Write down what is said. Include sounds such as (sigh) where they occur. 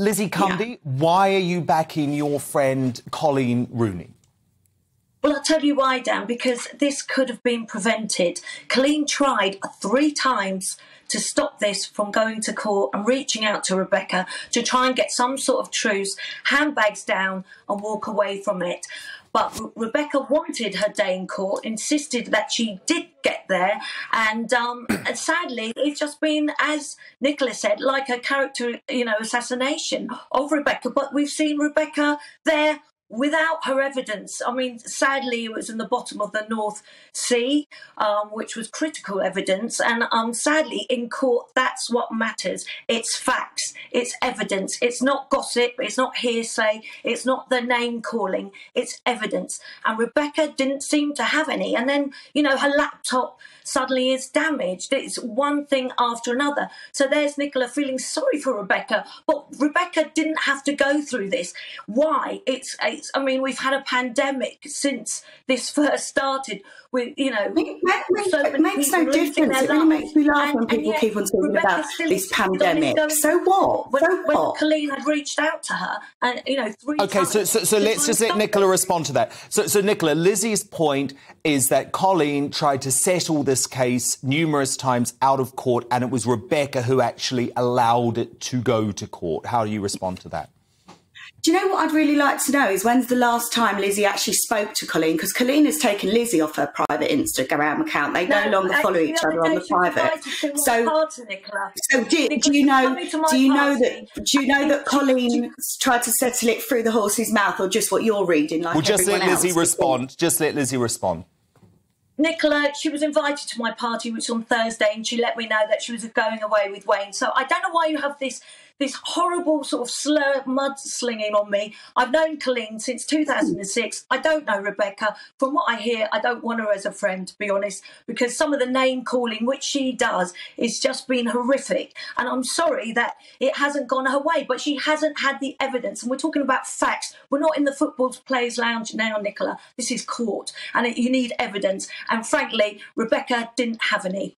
Lizzie Cundy, yeah. why are you backing your friend Coleen Rooney? Well, I'll tell you why, Dan, because this could have been prevented. Coleen tried three times to stop this from going to court and reaching out to Rebecca to try and get some sort of truce, handbags down, and walk away from it. But Rebecca wanted her day in court, insisted that she did get there, and, um, (coughs) and sadly, it's just been, as Nicola said, like a character, you know, assassination of Rebecca. But we've seen Rebecca there without her evidence. I mean, sadly, it was in the bottom of the North Sea, um, which was critical evidence. And um, sadly, in court, that's what matters. It's facts, it's evidence. It's not gossip, it's not hearsay, it's not the name calling, it's evidence. And Rebecca didn't seem to have any. And then, you know, her laptop suddenly is damaged. It's one thing after another. So there's Nicola feeling sorry for Rebecca, but Rebecca didn't have to go through this. Why? It's, I mean, we've had a pandemic since this (laughs) first started. With you know, it, so it makes no difference. It really makes me laugh and, when people keep on talking Rebecca about this pandemic. So what? When, so when what? Coleen had reached out to her, and you know, three. Okay, times, so so, so let's just let Nicola respond to that. So so Nicola, Lizzie's point is that Coleen tried to settle this case numerous times out of court, and it was Rebecca who actually allowed it to go to court. How do you respond to that? Do you know what I'd really like to know is when's the last time Lizzie actually spoke to Coleen? Because Coleen has taken Lizzie off her private Instagram account. They no, no longer follow each other on the private. So, so do, do, you know? Do you know that? Do you know that Coleen tried to settle it through the horse's mouth, or just what you're reading? Like well, just let Lizzie else? respond. Just let Lizzie respond. Nicola, she was invited to my party, which was on Thursday, and she let me know that she was going away with Wayne. So I don't know why you have this this horrible sort of slur mudslinging on me. I've known Coleen since 2006. I don't know Rebecca. From what I hear, I don't want her as a friend, to be honest, because some of the name calling which she does is just been horrific. And I'm sorry that it hasn't gone her way, but she hasn't had the evidence. And we're talking about facts. We're not in the football players' lounge now, Nicola. This is court, and it, you need evidence. And frankly, Rebecca didn't have any.